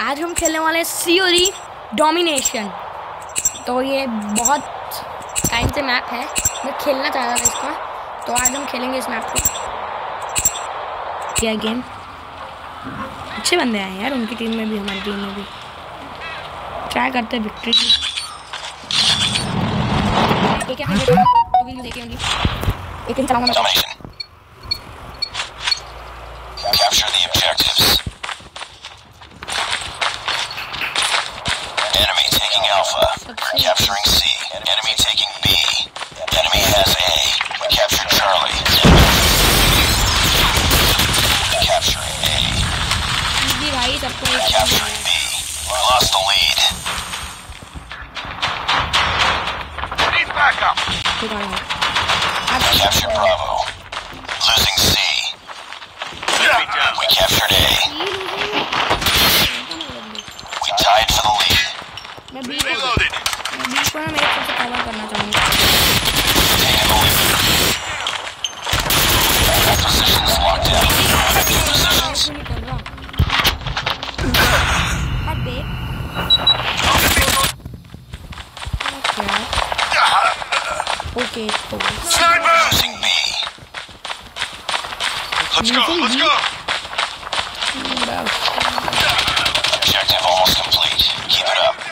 आज हम खेलने वाले हैं सीओरी डोमिनेशन तो ये बहुत टाइम से मैप है मैं खेलना चाह रहा था इसका तो आज हम खेलेंगे इस मैप को क्या गेम अच्छे बंदे आए यार उनकी टीम में भी हमारी टीम में भी ट्राई करते हैं विक्ट्री की वीडियो एक एक चलाऊँगा मैं Alpha. We're capturing C. Enemy taking B. Enemy has A. We captured Charlie. Capturing A. Capturing B. We lost the lead. Need backup. Captured Bravo. Losing C. We captured A. B को मैं B को ना मेरे खुद से cover करना चाहूँगा Taking the lead. All positions locked down. Two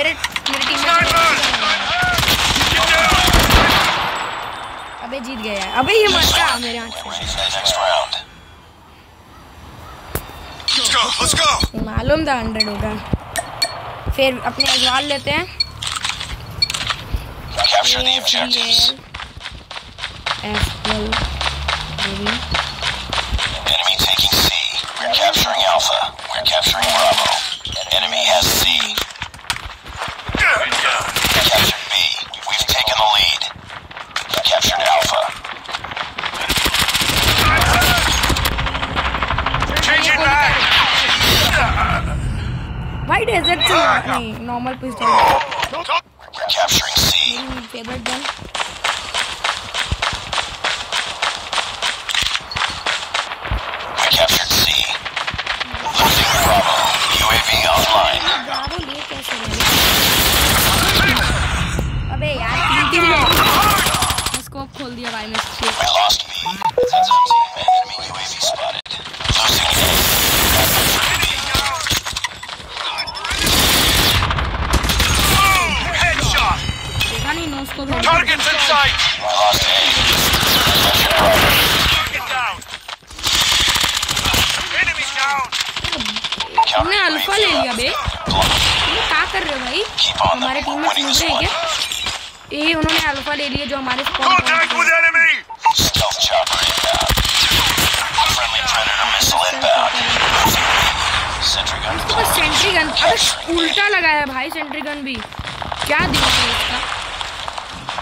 मेरे मेरे टीम down. अबे जीत गया यार अबे ये मर गया मेरे हाथ से. मालूम था हंड्रेड होगा फिर अपने अजवाल लेते हैं. Enemy taking C. We're capturing Alpha. We're capturing Bravo. Enemy has C. Losing Bravo. UAV online. Bravo ले कैसे रहे अबे यार तीन तीन स्कोप खोल दिया भाई ने। Targets in sight. Lost. Target down. Enemy down. Alpha ले लिया बे ये क्या कर रहे हो भाई. हमारे टीम में छूट रहे हैं. क्या ये उन्होंने अल्फ़ा ले लिया जो हमारे spawn point पे है। enemy. Stealth chopper inbound. Friendly predator missile inbound. Sentry gun तो बस सेंट्री गन अबे उल्टा लगाया भाई सेंट्री गन भी क्या दिमाग है इसका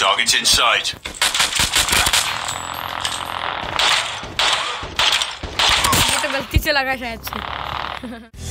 Target in sight. ये तो गलती से लगा शायद से